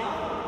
Yeah.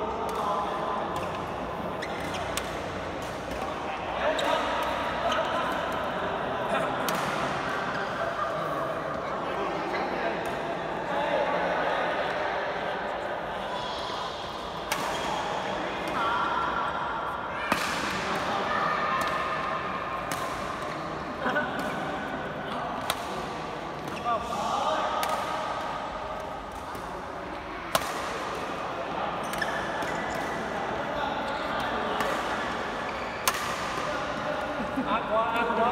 Wow.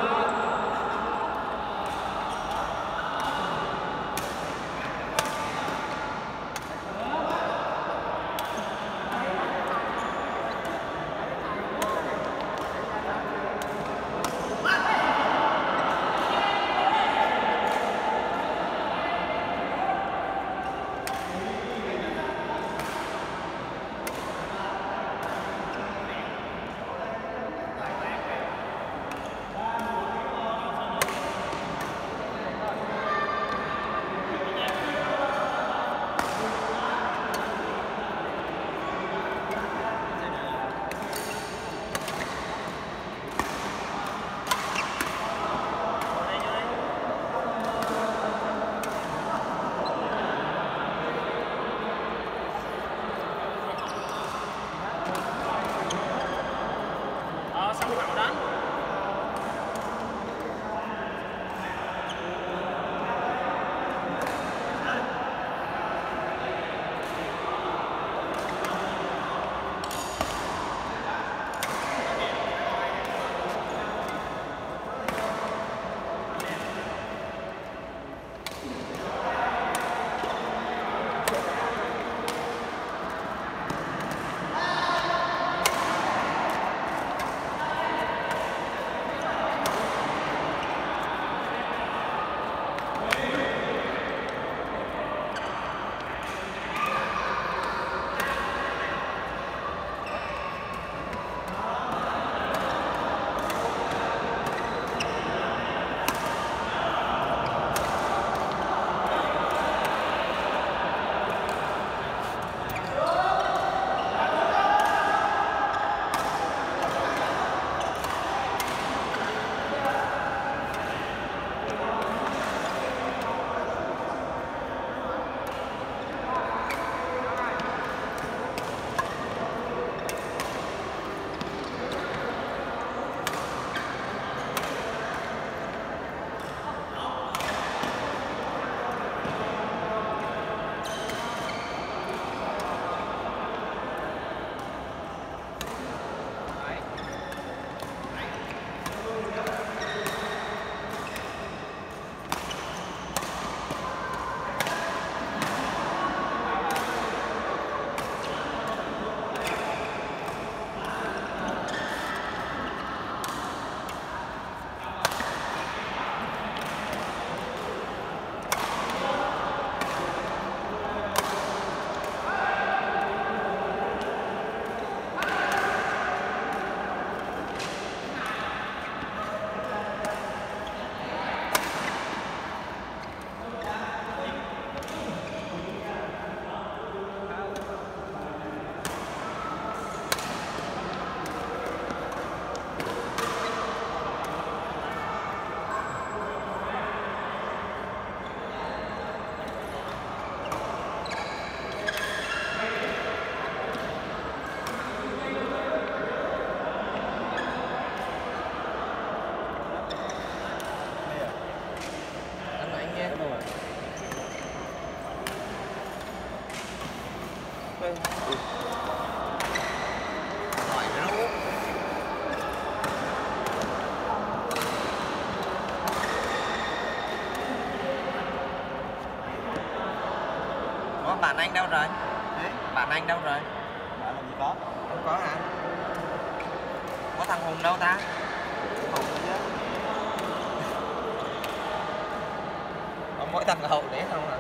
Bạn anh đâu rồi? Thế? Bạn anh đâu rồi? Bạn làm gì có? Không có hả? Có thằng Hùng đâu ta? Không chứ. Có mỗi thằng Hậu đấy không hả?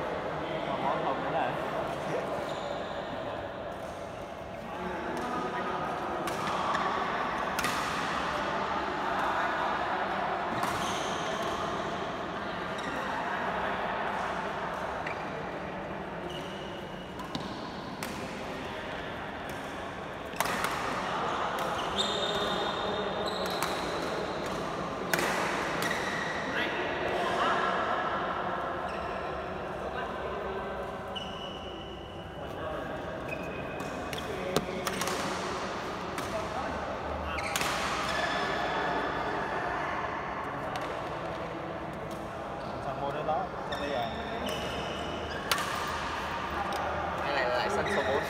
Dạ, số 4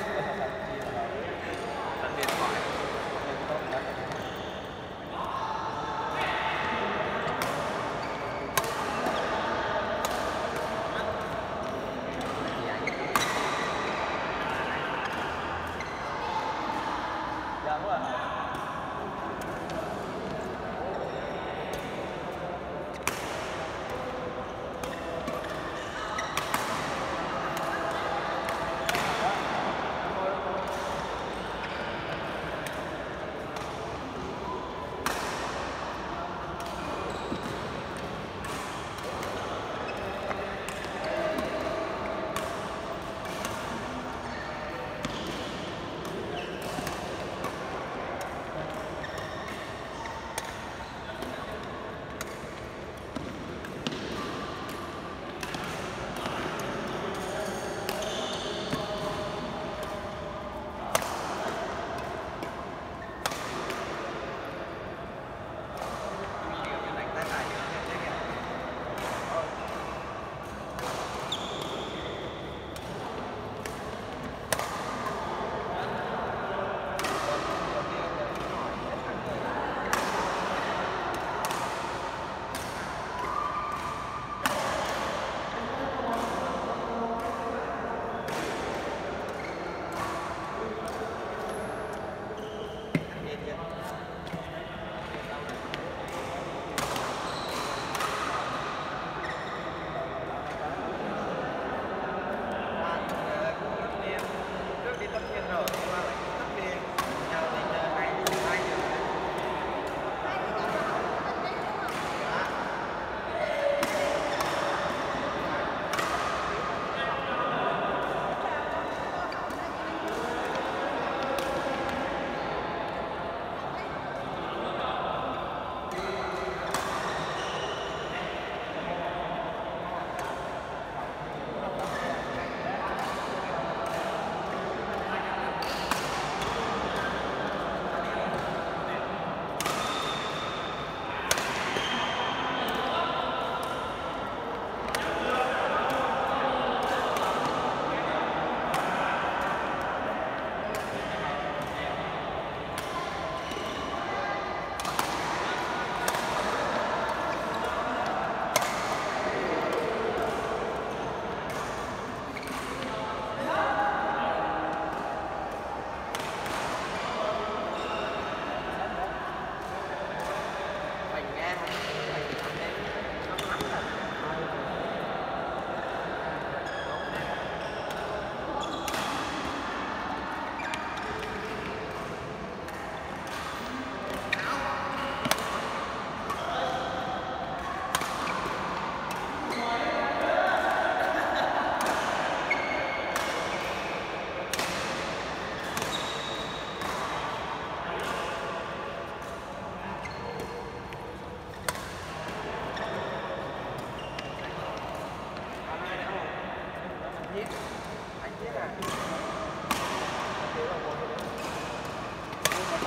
Dẫn điện thoại Yeah, what?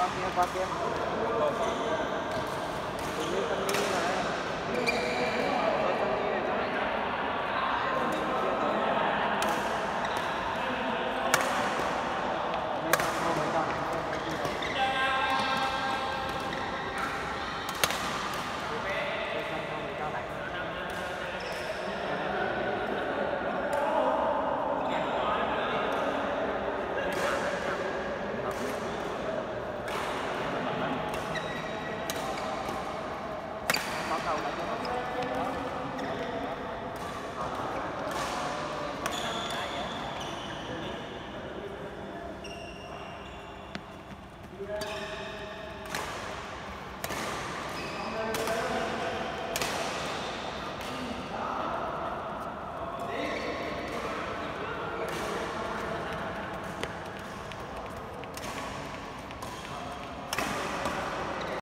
Bác em, bác em.